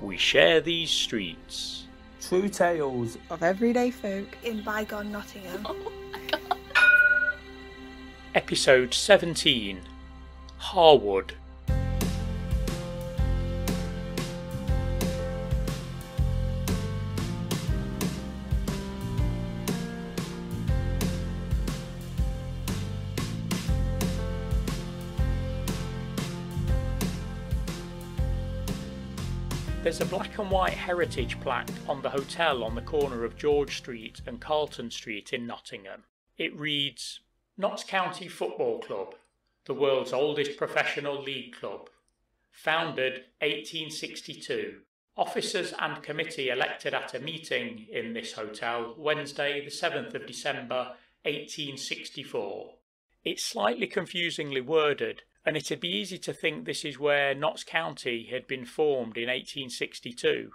We share these streets. True tales of everyday folk in bygone Nottingham. Oh Episode 17 Harwood. There's a black and white heritage plaque on the hotel on the corner of George Street and Carlton Street in Nottingham. It reads Notts County Football Club, the world's oldest professional league club. Founded 1862. Officers and committee elected at a meeting in this hotel Wednesday, the 7th of December 1864. It's slightly confusingly worded and it'd be easy to think this is where Notts County had been formed in 1862.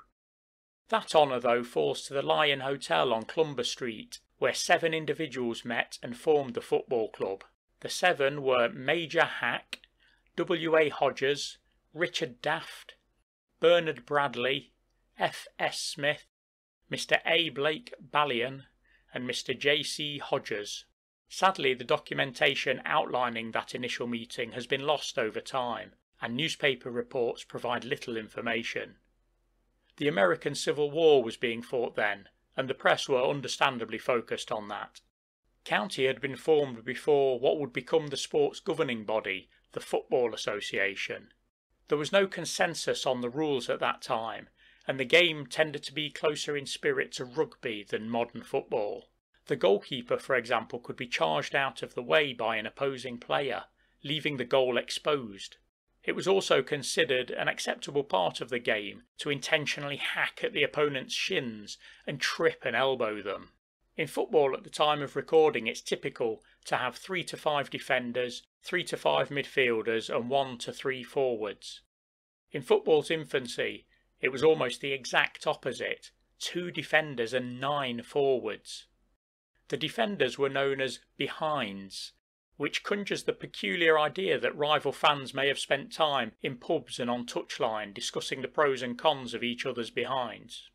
That honour, though, falls to the Lion Hotel on Clumber Street, where seven individuals met and formed the football club. The seven were Major Hack, W. A. Hodges, Richard Daft, Bernard Bradley, F. S. Smith, Mr. A. Blake Ballion, and Mr. J. C. Hodges. Sadly, the documentation outlining that initial meeting has been lost over time, and newspaper reports provide little information. The American Civil War was being fought then, and the press were understandably focused on that. County had been formed before what would become the sport's governing body, the Football Association. There was no consensus on the rules at that time, and the game tended to be closer in spirit to rugby than modern football. The goalkeeper, for example, could be charged out of the way by an opposing player, leaving the goal exposed. It was also considered an acceptable part of the game to intentionally hack at the opponent's shins and trip and elbow them. In football at the time of recording, it's typical to have three to five defenders, three to five midfielders, and one to three forwards. In football's infancy, it was almost the exact opposite two defenders and nine forwards. The defenders were known as behinds, which conjures the peculiar idea that rival fans may have spent time in pubs and on touchline discussing the pros and cons of each other's behinds.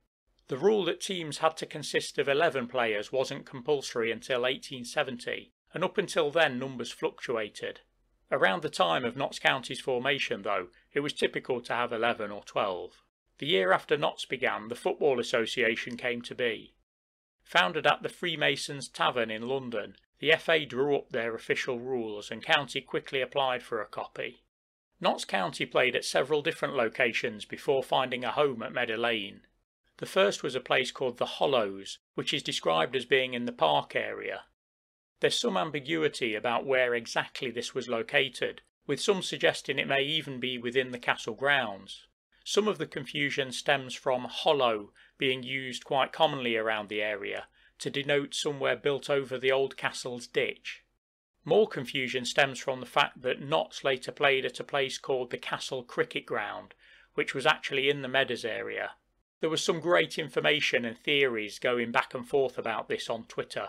The rule that teams had to consist of 11 players wasn't compulsory until 1870, and up until then numbers fluctuated. Around the time of Notts County's formation, though, it was typical to have 11 or 12. The year after Notts began, the Football Association came to be. Founded at the Freemasons Tavern in London, the FA drew up their official rules and County quickly applied for a copy. Notts County played at several different locations before finding a home at Meadow Lane. The first was a place called the Hollows, which is described as being in the park area. There's some ambiguity about where exactly this was located, with some suggesting it may even be within the castle grounds. Some of the confusion stems from hollow being used quite commonly around the area to denote somewhere built over the old castle's ditch. More confusion stems from the fact that Notts later played at a place called the Castle Cricket Ground, which was actually in the Meadows area. There was some great information and theories going back and forth about this on Twitter,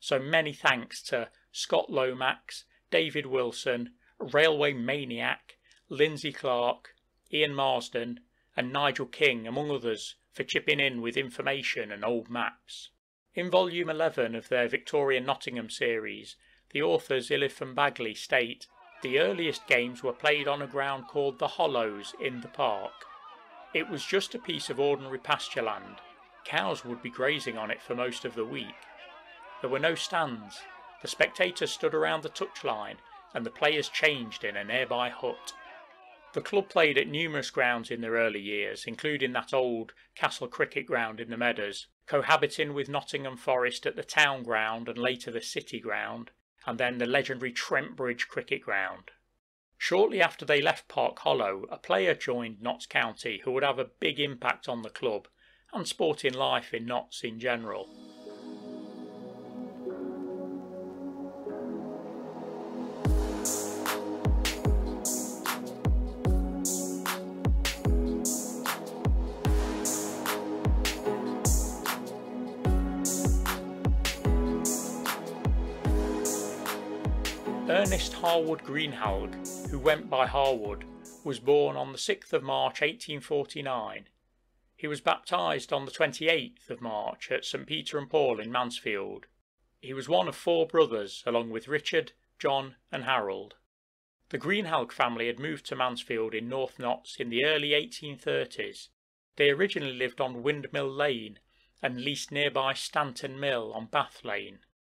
so many thanks to Scott Lomax, David Wilson, Railway Maniac, Lindsay Clark, Ian Marsden, and Nigel King, among others, for chipping in with information and old maps. In volume 11 of their Victorian Nottingham series, the authors Iliffe and Bagley state the earliest games were played on a ground called the Hollows in the park. It was just a piece of ordinary pasture land. Cows would be grazing on it for most of the week. There were no stands. The spectators stood around the touchline, and the players changed in a nearby hut. The club played at numerous grounds in their early years, including that old Castle Cricket Ground in the Meadows, cohabiting with Nottingham Forest at the Town Ground and later the City Ground, and then the legendary Trent Bridge Cricket Ground. Shortly after they left Park Hollow, a player joined Notts County who would have a big impact on the club and sporting life in Notts in general. Ernest Harwood Greenhalgh, who went by Harwood, was born on the 6th of March 1849. He was baptised on the 28th of March at St Peter and Paul in Mansfield. He was one of four brothers, along with Richard, John, and Harold. The Greenhalgh family had moved to Mansfield in North Notts in the early 1830s. They originally lived on Windmill Lane and leased nearby Stanton Mill on Bath Lane.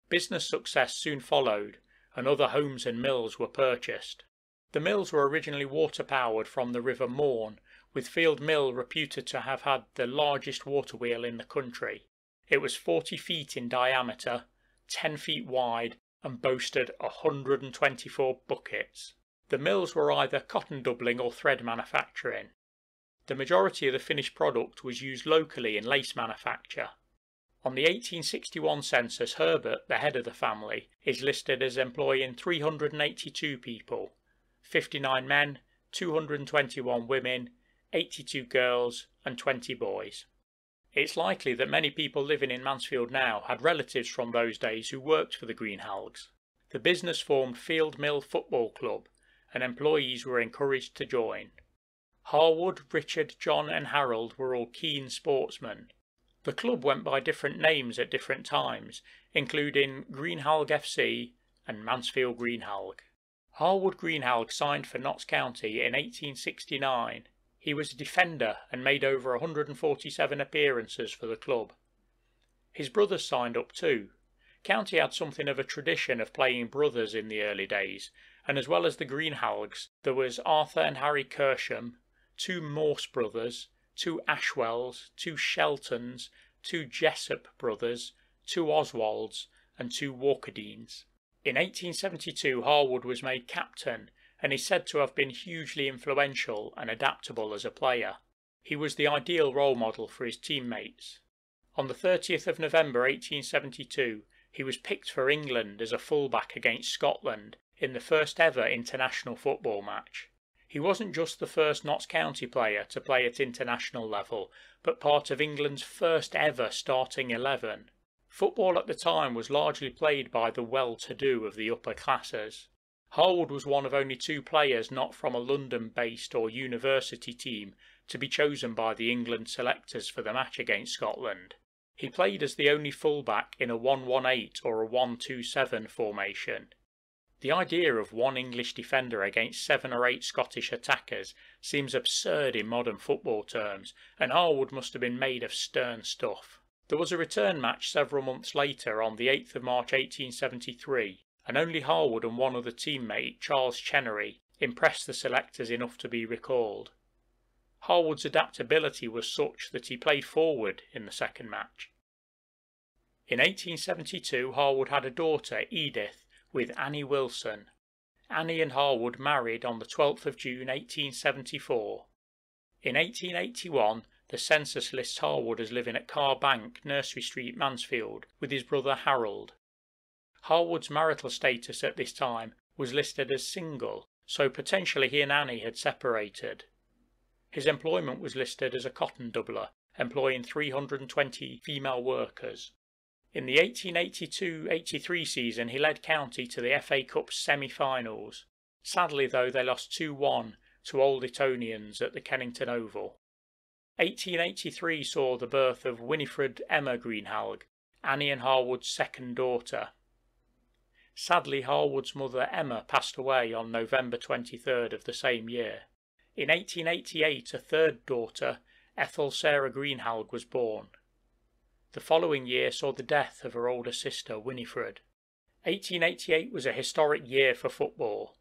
Business success soon followed, and other homes and mills were purchased. The mills were originally water powered from the River Maun with Field Mill reputed to have had the largest water wheel in the country. It was 40 feet in diameter, 10 feet wide, and boasted 124 buckets. The mills were either cotton doubling or thread manufacturing. The majority of the finished product was used locally in lace manufacture. On the 1861 census, Herbert, the head of the family, is listed as employing 382 people 59 men, 221 women, 82 girls, and 20 boys. It's likely that many people living in Mansfield now had relatives from those days who worked for the Greenhalghs. The business formed Field Mill Football Club, and employees were encouraged to join. Harwood, Richard, John, and Harold were all keen sportsmen. The club went by different names at different times, including Greenhalgh FC and Mansfield Greenhalgh. Harwood Greenhalgh signed for Notts County in 1869 he was a defender and made over 147 appearances for the club. His brothers signed up too. County had something of a tradition of playing brothers in the early days, and as well as the Greenhalghs, there was Arthur and Harry Cursham, two Morse brothers, two Ashwells, two Sheltons, two Jessup brothers, two Oswalds, and two Walkerdeans. In 1872 Harwood was made captain and is said to have been hugely influential and adaptable as a player. He was the ideal role model for his teammates. On the 30th of November 1872, he was picked for England as a fullback against Scotland in the first ever international football match. He wasn't just the first Notts County player to play at international level, but part of England's first ever starting 11. Football at the time was largely played by the well to do of the upper classes. Harwood was one of only two players not from a London based or university team to be chosen by the England selectors for the match against Scotland. He played as the only fullback in a 1-1-8 or a 1-2-7 formation. The idea of one English defender against seven or eight Scottish attackers seems absurd in modern football terms, and Harwood must have been made of stern stuff. There was a return match several months later on the 8th of March 1873 and only Harwood and one other teammate, Charles Chenery, impressed the selectors enough to be recalled. Harwood's adaptability was such that he played forward in the second match. In 1872, Harwood had a daughter, Edith, with Annie Wilson. Annie and Harwood married on the 12th of June 1874. In 1881, the census lists Harwood as living at Carr Bank, Nursery Street, Mansfield, with his brother Harold. Harwood's marital status at this time was listed as single, so potentially he and Annie had separated. His employment was listed as a cotton doubler, employing 320 female workers. In the 1882-83 season he led County to the FA Cup semi-finals. Sadly though they lost 2-1 to Old Etonians at the Kennington Oval. 1883 saw the birth of Winifred Emma Greenhalgh, Annie and Harwood's second daughter. Sadly, Harwood's mother Emma passed away on November 23rd of the same year. In 1888, a third daughter, Ethel Sarah Greenhalgh, was born. The following year saw the death of her older sister, Winifred. 1888 was a historic year for football.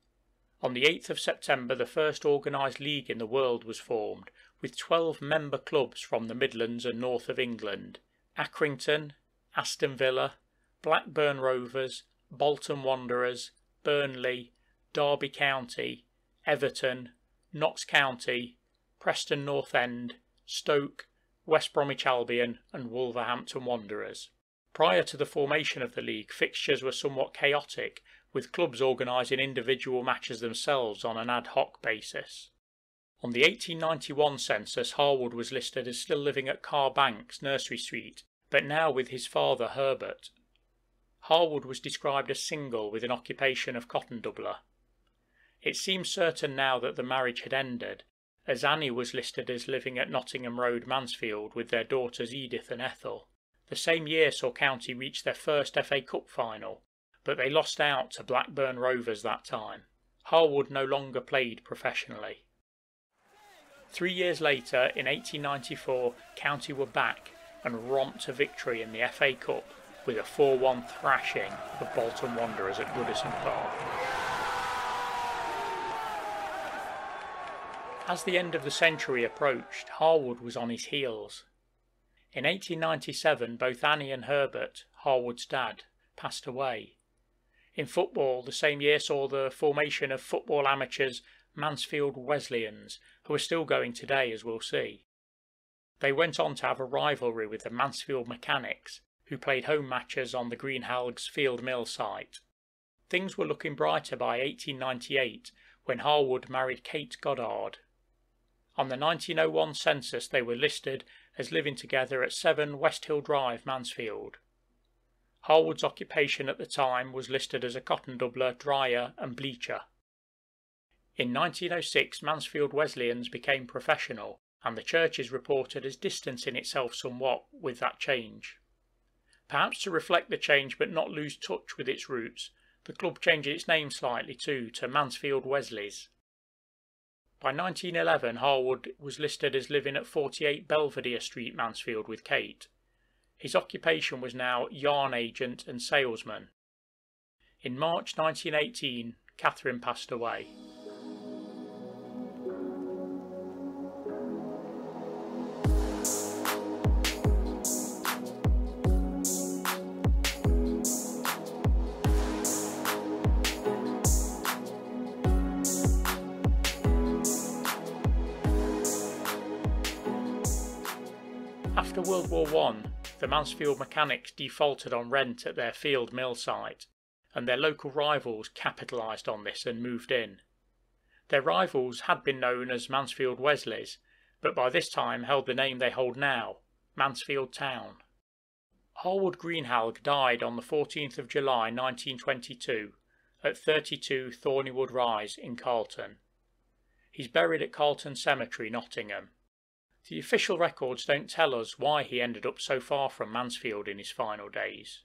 On the 8th of September, the first organised league in the world was formed, with 12 member clubs from the Midlands and north of England Accrington, Aston Villa, Blackburn Rovers, Bolton Wanderers, Burnley, Derby County, Everton, Notts County, Preston North End, Stoke, West Bromwich Albion, and Wolverhampton Wanderers. Prior to the formation of the league, fixtures were somewhat chaotic, with clubs organising individual matches themselves on an ad hoc basis. On the 1891 census, Harwood was listed as still living at Carr Banks, Nursery Street, but now with his father Herbert, Harwood was described as single with an occupation of cotton doubler. It seems certain now that the marriage had ended, as Annie was listed as living at Nottingham Road, Mansfield, with their daughters Edith and Ethel. The same year saw County reach their first FA Cup final, but they lost out to Blackburn Rovers that time. Harwood no longer played professionally. Three years later, in 1894, County were back and romped to victory in the FA Cup with a 4 1 thrashing of Bolton Wanderers at Goodison Park. As the end of the century approached, Harwood was on his heels. In 1897, both Annie and Herbert, Harwood's dad, passed away. In football, the same year saw the formation of football amateurs Mansfield Wesleyans, who are still going today, as we'll see. They went on to have a rivalry with the Mansfield Mechanics, who played home matches on the Greenhalghs Field Mill site. Things were looking brighter by 1898 when Harwood married Kate Goddard. On the 1901 census, they were listed as living together at 7 West Hill Drive, Mansfield. Harwood's occupation at the time was listed as a cotton doubler, dryer, and bleacher. In 1906, Mansfield Wesleyans became professional, and the church is reported as distancing itself somewhat with that change. Perhaps to reflect the change but not lose touch with its roots, the club changed its name slightly too to Mansfield Wesleys. By 1911, Harwood was listed as living at 48 Belvedere Street, Mansfield, with Kate. His occupation was now yarn agent and salesman. In March 1918, Catherine passed away. After World War One, the Mansfield Mechanics defaulted on rent at their field mill site, and their local rivals capitalised on this and moved in. Their rivals had been known as Mansfield Wesleys, but by this time held the name they hold now, Mansfield Town. Harwood Greenhalgh died on the 14th of July 1922 at 32 Thornywood Rise in Carlton. He's buried at Carlton Cemetery, Nottingham. The official records don't tell us why he ended up so far from Mansfield in his final days.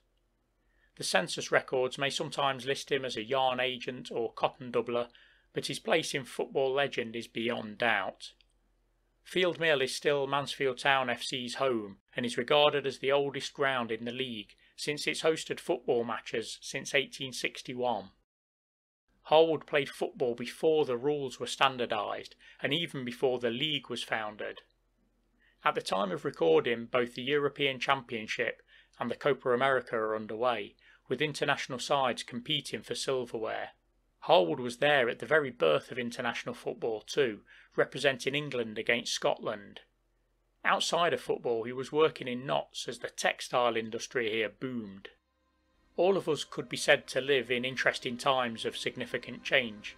The census records may sometimes list him as a yarn agent or cotton doubler, but his place in football legend is beyond doubt. Field Mill is still Mansfield Town FC's home and is regarded as the oldest ground in the league since it's hosted football matches since 1861. Harwood played football before the rules were standardised and even before the league was founded. At the time of recording, both the European Championship and the Copa America are underway, with international sides competing for silverware. Harwood was there at the very birth of international football too, representing England against Scotland. Outside of football, he was working in Notts as the textile industry here boomed. All of us could be said to live in interesting times of significant change,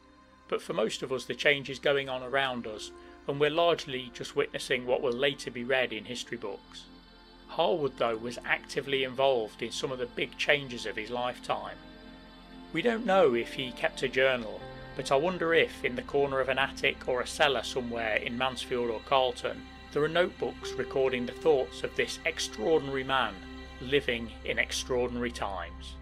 but for most of us the change is going on around us and we're largely just witnessing what will later be read in history books. Harwood, though, was actively involved in some of the big changes of his lifetime. We don't know if he kept a journal, but I wonder if, in the corner of an attic or a cellar somewhere in Mansfield or Carlton, there are notebooks recording the thoughts of this extraordinary man living in extraordinary times.